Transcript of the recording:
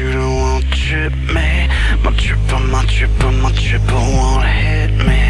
you don't want to trip me. My trip, my trip, my trip won't hit me.